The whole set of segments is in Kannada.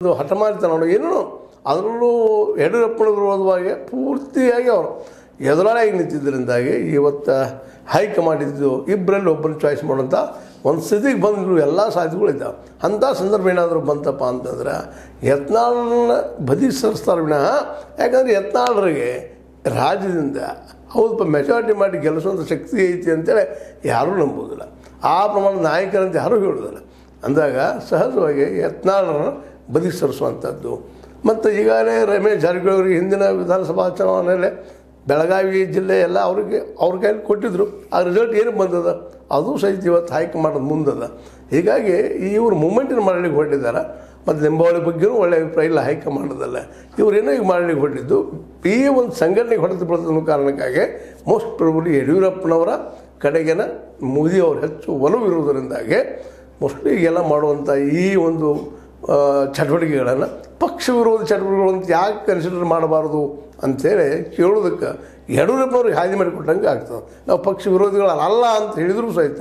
ಒಂದು ಹಠಮಾರಿತನ ಏನೋ ಅದರಲ್ಲೂ ಯಡಿಯೂರಪ್ಪನ ವಿರೋಧವಾಗಿ ಪೂರ್ತಿಯಾಗಿ ಅವರು ಎದುರಾಗಿ ನಿಂತಿದ್ದರಿಂದಾಗಿ ಇವತ್ತು ಹೈಕಮಾಂಡ್ ಇದ್ದು ಇಬ್ಬರಲ್ಲಿ ಒಬ್ಬರು ಚಾಯ್ಸ್ ಮಾಡೋಂಥ ಒಂದು ಸ್ಥಿತಿಗೆ ಬಂದಿರೋ ಎಲ್ಲ ಸಾಧ್ಯಗಳಿದ್ದಾವೆ ಅಂಥ ಸಂದರ್ಭ ಏನಾದರೂ ಬಂತಪ್ಪ ಅಂತಂದ್ರೆ ಯತ್ನಾಳನ್ನ ಬದಿ ಸರಿಸ್ತಾರೆ ವಿನಃ. ಯಾಕಂದರೆ ಯತ್ನಾಳರಿಗೆ ರಾಜ್ಯದಿಂದ ಹೌದಪ್ಪ ಮೆಜಾರಿಟಿ ಮಾಡಿ ಗೆಲ್ಲಿಸುವಂಥ ಶಕ್ತಿ ಐತಿ ಅಂತೇಳಿ ಯಾರೂ ನಂಬೋದಿಲ್ಲ. ಆ ಪ್ರಮಾಣದ ನಾಯಕರಂತ ಯಾರೂ ಹೇಳೋದಿಲ್ಲ. ಅಂದಾಗ ಸಹಜವಾಗಿ ಯತ್ನಾಳರನ್ನು ಬದಿ ಸರಿಸುವಂಥದ್ದು. ಮತ್ತು ಈಗಾಗಲೇ ರಮೇಶ್ ಜಾರಕಿಹೊಳಿ ಹಿಂದಿನ ವಿಧಾನಸಭಾ ಚುನಾವಣೆಯಲ್ಲೇ ಬೆಳಗಾವಿ ಜಿಲ್ಲೆ ಎಲ್ಲ ಅವ್ರಿಗೆ, ಅವ್ರ ಕೈಯಲ್ಲಿ ಕೊಟ್ಟಿದ್ದರು ಆ ರಿಸಲ್ಟ್ ಏನು ಬಂದದ? ಅದು ಸಹಿತ ಇವತ್ತು ಹೈಕಮಾಂಡ್ ಮುಂದದ. ಹೀಗಾಗಿ ಇವರು ಮೂಮೆಂಟಿನ ಮಾಡಲಿಕ್ಕೆ ಹೊರಟಿದ್ದಾರೆ ಮತ್ತು ಲಿಂಬಾವಳಿ ಬಗ್ಗೆಯೂ ಒಳ್ಳೆಯ ಅಭಿಪ್ರಾಯ ಇಲ್ಲ ಹೈಕಮಾಂಡದಲ್ಲ. ಇವರೇನೋ ಈಗ ಮಾಡಲಿಕ್ಕೆ ಹೊರಟಿದ್ದು. ಈ ಒಂದು ಸಂಘಟನೆಗೆ ಹೊಡೆದು ಬೀಳ್ತದ ಕಾರಣಕ್ಕಾಗಿ ಮೋಸ್ಟ್ ಪ್ರಬಲಿ ಯಡಿಯೂರಪ್ಪನವರ ಕಡೆಗೆನ ಮೋದಿ ಅವರು ಹೆಚ್ಚು ಒಲವು ಇರುವುದರಿಂದಾಗಿ ಮೋಸ್ಟ್ಲಿ ಈಗೆಲ್ಲ ಮಾಡುವಂಥ ಈ ಒಂದು ಚಟುವಟಿಕೆಗಳನ್ನು ಪಕ್ಷ ವಿರೋಧಿ ಚಟುವಟಿಕೆಗಳನ್ನು ಯಾಕೆ ಕನ್ಸಿಡರ್ ಮಾಡಬಾರ್ದು? ಅಂಥೇಳಿ ಕೇಳೋದಕ್ಕೆ ಯಡಿಯೂರಪ್ಪನವ್ರಿಗೆ ಹಾದಿ ಮಾಡಿಕೊಟ್ಟಂಗೆ ಆಗ್ತದೆ. ನಾವು ಪಕ್ಷ ವಿರೋಧಿಗಳಲ್ಲ ಅಂತ ಹೇಳಿದರೂ ಸಹಿತ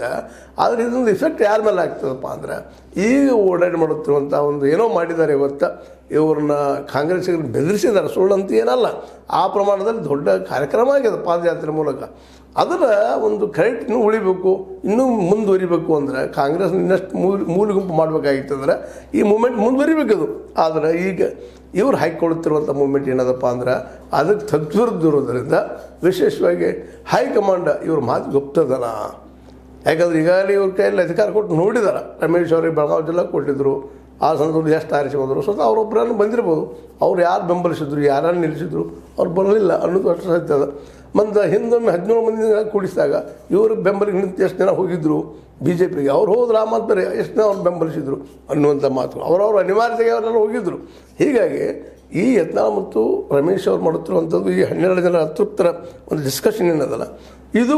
ಆದರೆ ಇದೊಂದು ಇಫೆಕ್ಟ್ ಯಾರ ಮೇಲೆ ಆಗ್ತದಪ್ಪ ಅಂದ್ರೆ ಈಗ ಓಡಾಡಿ ಮಾಡುತ್ತಿರುವಂಥ ಒಂದು ಏನೋ ಮಾಡಿದ್ದಾರೆ ಇವತ್ತು, ಇವ್ರನ್ನ ಕಾಂಗ್ರೆಸ್ಸಿಗೆ ಬೆದರಿಸಿದ್ದಾರೆ. ಅಂತ ಏನಲ್ಲ, ಆ ಪ್ರಮಾಣದಲ್ಲಿ ದೊಡ್ಡ ಕಾರ್ಯಕ್ರಮ ಆಗಿದೆ ಪಾದಯಾತ್ರೆ ಮೂಲಕ. ಅದರ ಒಂದು ಕ್ರೆಡಿಟ್ ಇನ್ನೂ ಉಳಿಬೇಕು, ಇನ್ನೂ ಮುಂದುವರಿಬೇಕು ಅಂದರೆ ಕಾಂಗ್ರೆಸ್ ಇನ್ನಷ್ಟು ಮೂಲ ಮೂಲ ಗುಂಪು ಮಾಡಬೇಕಾಗಿತ್ತಂದ್ರೆ ಈ ಮೂಮೆಂಟ್ ಮುಂದುವರಿಬೇಕದು. ಆದರೆ ಈಗ ಇವ್ರು ಹಾಕಿಕೊಳ್ಳುತ್ತಿರುವಂಥ ಮೂಮೆಂಟ್ ಏನದಪ್ಪ ಅಂದ್ರೆ ಅದಕ್ಕೆ ತದ್ವಿರುದ್ಧ ಇರೋದರಿಂದ ವಿಶೇಷವಾಗಿ ಹೈಕಮಾಂಡ್ ಇವ್ರ ಮಾತು ಗುಪ್ತದನ ಯಾಕಂದ್ರೆ ಈಗಾಗಲೇ ಇವ್ರ ಕೈಯಲ್ಲಿ ಅಧಿಕಾರ ಕೊಟ್ಟು ನೋಡಿದಾರೆ. ರಮೇಶ್ ಅವರಿಗೆ ಬೆಳಗಾವಿ ಜಿಲ್ಲೆ ಕೊಟ್ಟಿದ್ದರು ಆ ಸಂದರ್ಭದಲ್ಲಿ ಎಷ್ಟು ಆರಿಸಿ ಬಂದರು? ಸ್ವತಃ ಅವರೊಬ್ಬರನ್ನು ಬಂದಿರ್ಬೋದು. ಅವ್ರು ಯಾರು ಬೆಂಬಲಿಸಿದ್ರು, ಯಾರನ್ನು ನಿಲ್ಲಿಸಿದ್ರು, ಅವ್ರು ಬರಲಿಲ್ಲ ಅನ್ನೋದು ಅಷ್ಟು ಸತ್ಯ ಅದ. ಮತ್ತು ಹಿಂದೊಮ್ಮೆ ಹದಿನೇಳು ಮಂದಿ ಕೂಡಿಸಿದಾಗ ಇವರು ಬೆಂಬಲಿಗೆ ನಿಂತು ಎಷ್ಟು ಜನ ಹೋಗಿದ್ರು? ಬಿ ಜೆ ಪಿಗೆ ಅವ್ರು ಹೋದ್ರೆ, ಆ ಮಾತು ಬೇರೆ. ಎಷ್ಟು ಜನ ಅವ್ರು ಬೆಂಬಲಿಸಿದ್ರು ಅನ್ನುವಂಥ ಮಾತು. ಅವರವ್ರ ಅನಿವಾರ್ಯತೆಗೆ ಅವರೆಲ್ಲ ಹೋಗಿದ್ದರು ಹೀಗಾಗಿ ಈ ಯತ್ನ ಮತ್ತು ರಮೇಶ್ ಅವ್ರು ಮಾಡುತ್ತಿರುವಂಥದ್ದು ಈ ಹನ್ನೆರಡು ಜನ ಅತೃಪ್ತರ ಒಂದು ಡಿಸ್ಕಷನ್ ಏನದಲ್ಲ? ಇದು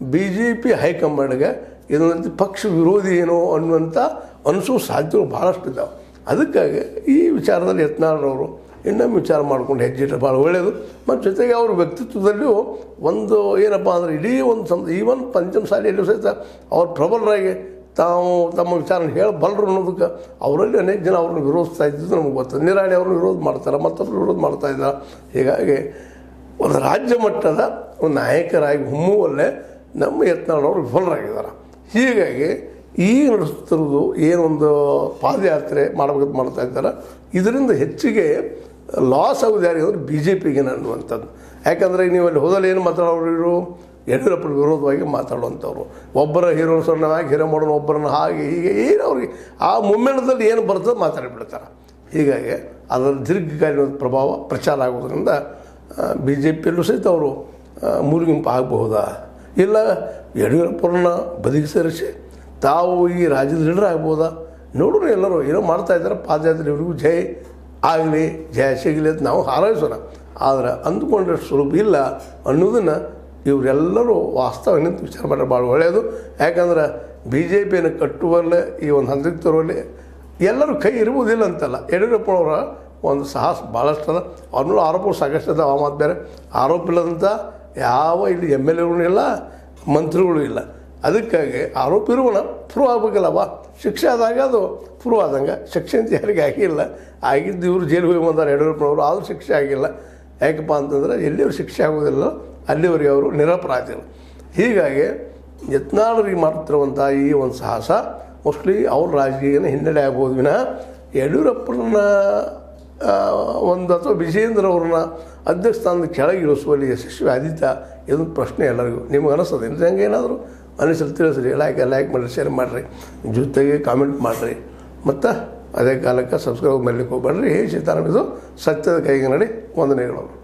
ಬಿ ಜೆ ಪಿ ಹೈಕಮಾಂಡ್ಗೆ ಇದೊಂದು ಪಕ್ಷ ವಿರೋಧಿ ಏನೋ ಅನ್ನುವಂಥ ಅನಿಸೋ ಸಾಧ್ಯತೆಗಳು ಭಾಳಷ್ಟು ಇದ್ದಾವೆ ಅದಕ್ಕಾಗಿ ಈ ವಿಚಾರದಲ್ಲಿ ಯತ್ನಾಳ್ರವರು ಇನ್ನೊಮ್ಮೆ ವಿಚಾರ ಮಾಡ್ಕೊಂಡು ಹೆಜ್ಜೆ ಇಟ್ಟರೆ ಭಾಳ ಒಳ್ಳೆಯದು ಮತ್ತು ಜೊತೆಗೆ ಅವ್ರ ವ್ಯಕ್ತಿತ್ವದಲ್ಲಿಯೂ ಒಂದು ಏನಪ್ಪ ಅಂದರೆ ಇಡೀ ಒಂದು ಸಂ ಈವನ್ ಪಂಚಮ ಶಾಲೆಯಲ್ಲೂ ಸಹಿತ ಅವ್ರು ಪ್ರಬಲರಾಗಿ ತಾವು ತಮ್ಮ ವಿಚಾರ ಹೇಳಬಲ್ಲರು ಅನ್ನೋದಕ್ಕೆ ಅವರಲ್ಲಿ ಅನೇಕ ಜನ ಅವ್ರನ್ನ ವಿರೋಧಿಸ್ತಾ ಇದ್ದಿದ್ದು ನಮಗೆ ಗೊತ್ತು. ನಿರಾಣಿ ಅವ್ರನ್ನ ವಿರೋಧ ಮಾಡ್ತಾರೆ ಮತ್ತೊಬ್ಬರು ವಿರೋಧ ಮಾಡ್ತಾ ಇದ್ದಾರೆ. ಹೀಗಾಗಿ ಒಂದು ರಾಜ್ಯ ಮಟ್ಟದ ಒಂದು ನಾಯಕರಾಗಿ ಹೊಮ್ಮುವಲ್ಲೇ ನಮ್ಮ ಯತ್ನಾಳವರು ವಿಫಲರಾಗಿದ್ದಾರೆ. ಹೀಗಾಗಿ ಈಗ ನಡೆಸ್ತಿರೋದು ಏನೊಂದು ಪಾದಯಾತ್ರೆ ಮಾಡಬೇಕಂತ ಮಾಡ್ತಾ ಇದ್ದಾರೆ. ಇದರಿಂದ ಹೆಚ್ಚಿಗೆ ಲಾಸ್ ಆಗೋದು ಯಾರಿಗೆ ಅಂದರೆ ಬಿ ಜೆ ಪಿಗೆ ಅನ್ನುವಂಥದ್ದು. ಯಾಕಂದರೆ ನೀವು ಅಲ್ಲಿ ಹೋದಲ್ಲಿ ಏನು ಮಾತಾಡೋರು ಯಡಿಯೂರಪ್ಪನ ವಿರೋಧವಾಗಿ ಮಾತಾಡುವಂಥವ್ರು. ಒಬ್ಬರ ಹೀರೋನ ಸೊನ್ನವಾಗಿ ಹೀರೋ ಮಾಡೋನು ಒಬ್ಬರನ್ನ ಹಾಗೆ ಹೀಗೆ, ಏನು ಅವ್ರಿಗೆ? ಆ ಮುಮ್ಮೆಣದಲ್ಲಿ ಏನು ಬರ್ತದೆ ಮಾತಾಡಿಬಿಡ್ತಾರೆ. ಹೀಗಾಗಿ ಅದರ ದೀರ್ಘಕಾಲೀನ ಪ್ರಭಾವ ಪ್ರಚಾರ ಆಗೋದ್ರಿಂದ ಬಿ ಜೆ ಪಿಯಲ್ಲೂ ಸಹಿತ ಅವರು ಮೂರು ಗುಂಪು ಆಗಬಹುದಾ ಇಲ್ಲ ಯಡಿಯೂರಪ್ಪನ ಬದಿಗೆ ಸೇರಿಸಿ ತಾವು ಈ ರಾಜ್ಯದ ಲೀಡರ್ ಆಗ್ಬೋದಾ? ನೋಡೋಣ ಎಲ್ಲರೂ, ಏನೋ ಮಾಡ್ತಾ ಇದ್ದಾರೆ, ಪಾದಯಾತ್ರೆ ಇವ್ರಿಗೂ ಜೈ ಆಗಲಿ, ಜಯ ಸಿಗಲಿ ಅಂತ ನಾವು ಹಾರೈಸೋಣ. ಆದರೆ ಅಂದುಕೊಂಡಷ್ಟು ಸುಲಭ ಇಲ್ಲ ಅನ್ನೋದನ್ನು ಇವರೆಲ್ಲರೂ ವಾಸ್ತವ ನಿಂತು ವಿಚಾರ ಮಾಡಿದ್ರೆ ಭಾಳ ಒಳ್ಳೆಯದು ಯಾಕಂದ್ರೆ ಬಿ ಜೆ ಪಿಯನ್ನು ಕಟ್ಟುವಲ್ಲೇ, ಈ ಒಂದು ಹಂತಕ್ಕೆ ತರುವಲ್ಲಿ ಎಲ್ಲರೂ ಕೈ ಇರುವುದಿಲ್ಲ ಅಂತಲ್ಲ. ಯಡಿಯೂರಪ್ಪನವರ ಒಂದು ಸಾಹಸ ಭಾಳಷ್ಟು ಅದ. ಅವ್ರನ್ನೂ ಆರೋಪ ಸಾಕಷ್ಟು ಅದ ಆ ಮಾತು ಬೇರೆ. ಆರೋಪ ಇಲ್ಲದಂಥ ಯಾವ ಇಲ್ಲಿ ಎಂ ಎಲ್ ಎಗಳು ಇಲ್ಲ ಮಂತ್ರಿಗಳು ಇಲ್ಲ. ಅದಕ್ಕಾಗಿ ಆರೋಪ ಇರುವಣ ಪ್ರೂವ್ ಆಗಬೇಕಲ್ಲವ? ಶಿಕ್ಷೆ ಆದಾಗ ಅದು ಪ್ರೂವ್ ಆದಂಗೆ. ಶಿಕ್ಷೆ ಅಂತ ಯಾರಿಗೆ ಆಗಿಲ್ಲ. ಆಗಿದ್ದು ಇವರು ಜೈಲಿಗೆ ಹೋಗಿ ಬಂದಾರೆ ಯಡಿಯೂರಪ್ಪನವರು ಆದರೂ ಶಿಕ್ಷೆ ಆಗಿಲ್ಲ. ಯಾಕಪ್ಪ ಅಂತಂದ್ರೆ ಎಲ್ಲಿಯವ್ರು ಶಿಕ್ಷೆ ಆಗೋದಿಲ್ಲ ಅಲ್ಲಿವರೆಗೆ ಅವರು ನಿರಪರಾಧಿಗಳು. ಹೀಗಾಗಿ ಯತ್ನಾಳರಿಗೆ ಮಾಡ್ತಿರುವಂಥ ಈ ಒಂದು ಸಾಹಸ. ಮೋಸ್ಟ್ಲಿ ಅವ್ರ ರಾಜಕೀಯನ ಹಿನ್ನಡೆ ಆಗ್ಬೋದು ವಿನಃ ಯಡಿಯೂರಪ್ಪರನ್ನ ಆ, ಒಂದು ಅಥವಾ ವಿಜಯೇಂದ್ರ ಅವ್ರನ್ನ ಅಧ್ಯಕ್ಷ ಸ್ಥಾನದ ಕೆಳಗೆ ಇಳಿಸುವಲ್ಲಿ ಯಶಸ್ವಿ ಆದಿತ್ಯ ಇದೊಂದು ಪ್ರಶ್ನೆ ಎಲ್ಲರಿಗೂ. ನಿಮ್ಗೆ ಅನಿಸ್ತದೆ? ಇಲ್ಲ ಹಂಗೆ ಏನಾದರೂ? ಅನಿಸಲು ತಿಳಿಸ್ರಿ. ಲೈಕ್ ಲೈಕ್ ಮಾಡಿರಿ ಶೇರ್ ಮಾಡಿರಿ. ಜೊತೆಗೆ ಕಾಮೆಂಟ್ ಮಾಡಿರಿ. ಮತ್ತು ಅದೇ ಕಾಲಕ್ಕೆ ಸಬ್ಸ್ಕ್ರೈಬ್ ಮಾಡಲಿಕ್ಕೆ ಹೋಗ್ಬೇಡ್ರಿ. ಹೇ ಇದು ಸತ್ಯದ ಕೈಗೆ ನಡಿ, ವಂದನೆಗಳು.